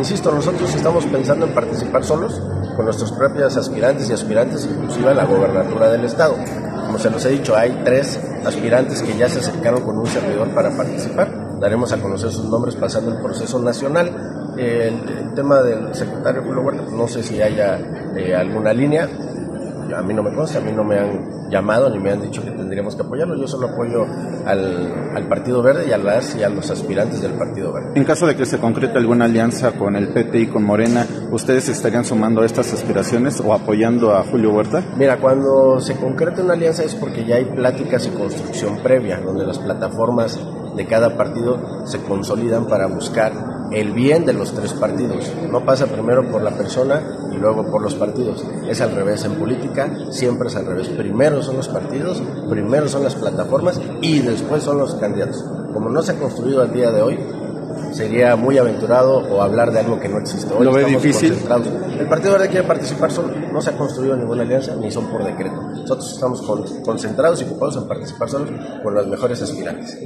insisto, nosotros estamos pensando en participar solos con nuestros propios aspirantes y aspirantes, inclusive a la gobernatura del Estado. Como se los he dicho, hay tres aspirantes que ya se acercaron con un servidor para participar. Daremos a conocer sus nombres pasando el proceso nacional. El, tema del secretario Julio Huerta, no sé si haya eh, alguna línea a mí no me consta, a mí no me han llamado ni me han dicho que tendríamos que apoyarlo, yo solo apoyo al, al, Partido Verde y a, las, y a los aspirantes del Partido Verde. En caso de que se concrete alguna alianza con el PT y con Morena, ¿ustedes estarían sumando a estas aspiraciones o apoyando a Julio Huerta? Mira, cuando se concrete una alianza es porque ya hay pláticas y construcción previa, donde las plataformas de cada partido se consolidan para buscar el bien de los tres partidos. No pasa primero por la persona y luego por los partidos. Es al revés en política, siempre es al revés. Primero son los partidos, primero son las plataformas y después son los candidatos. Como no se ha construido al día de hoy, sería muy aventurado o hablar de algo que no existe. Hoy ¿Lo ve difícil? El Partido Verde quiere participar solo, no se ha construido ninguna alianza ni son por decreto. Nosotros estamos concentrados y ocupados en participar solos con los mejores aspirantes.